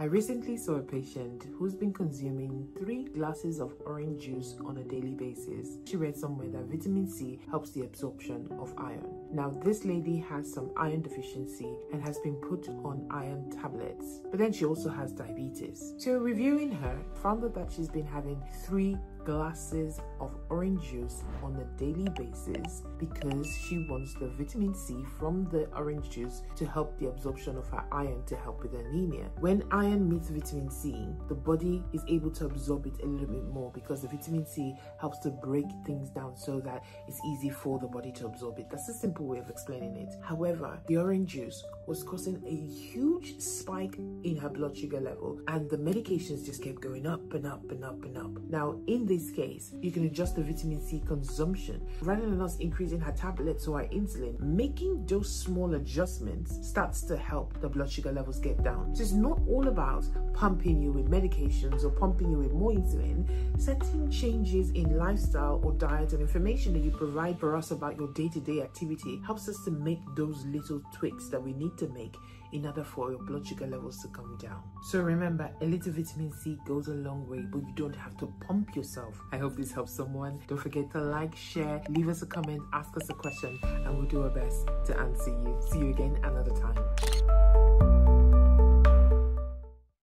I recently saw a patient who's been consuming three glasses of orange juice on a daily basis. She read somewhere that vitamin C helps the absorption of iron. Now, this lady has some iron deficiency and has been put on iron tablets, but then she also has diabetes. So, reviewing her, found out that she's been having three glasses of orange juice on a daily basis because she wants the vitamin C from the orange juice to help the absorption of her iron to help with anemia. When iron meets vitamin C, the body is able to absorb it a little bit more because the vitamin C helps to break things down so that it's easy for the body to absorb it. That's a simple way of explaining it. However, the orange juice was causing a huge spike in her blood sugar level and the medications just kept going up and up and up and up. Now, in this this case, you can adjust the vitamin C consumption rather than us increasing her tablets or her insulin. Making those small adjustments starts to help the blood sugar levels get down. So it's not all about pumping you with medications or pumping you with more insulin. Certain changes in lifestyle or diet and information that you provide for us about your day to day activity helps us to make those little tweaks that we need to make in order for your blood sugar levels to come down. So remember, a little vitamin C goes a long way, but you don't have to pump yourself. I hope this helps someone. Don't forget to like, share, leave us a comment, ask us a question, and we'll do our best to answer you. See you again another time.